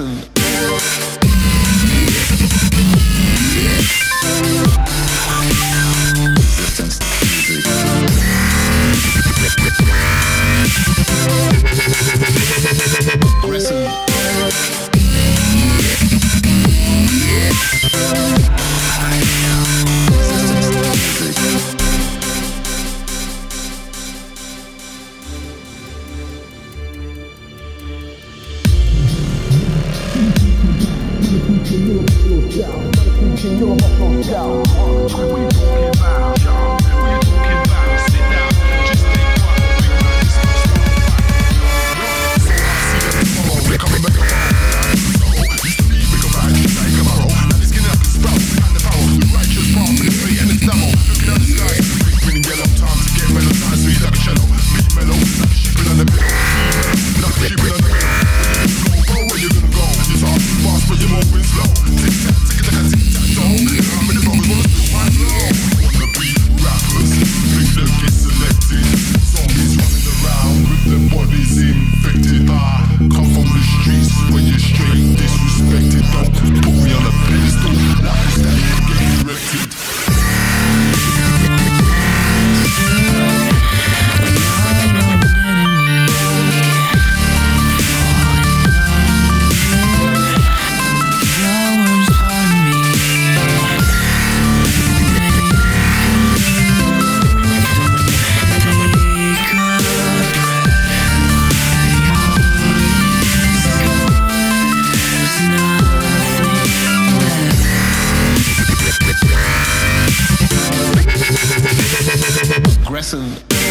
massive.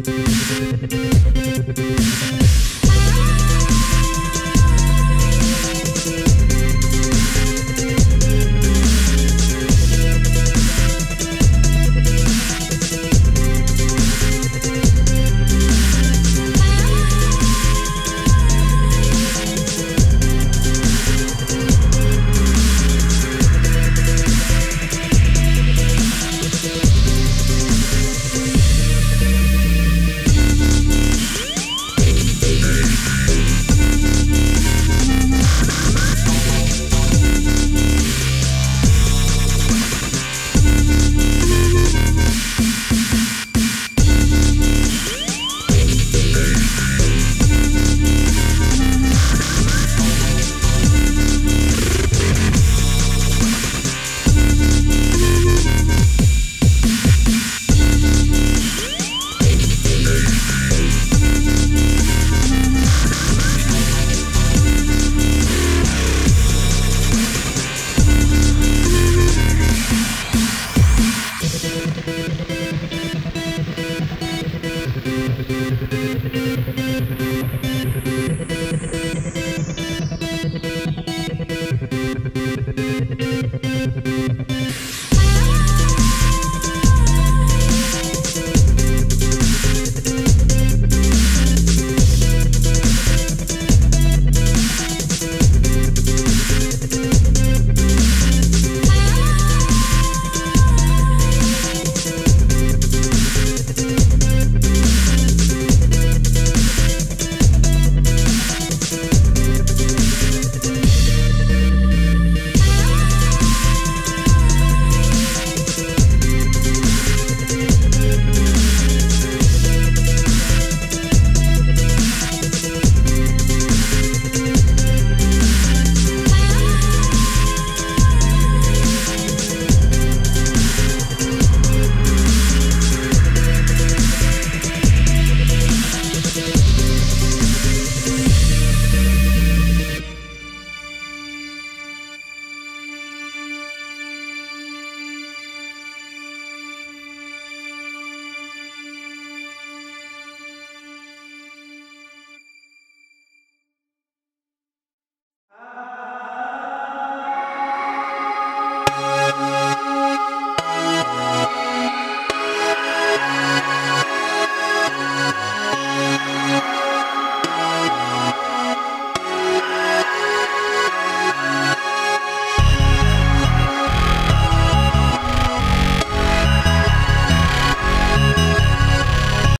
¡Gracias!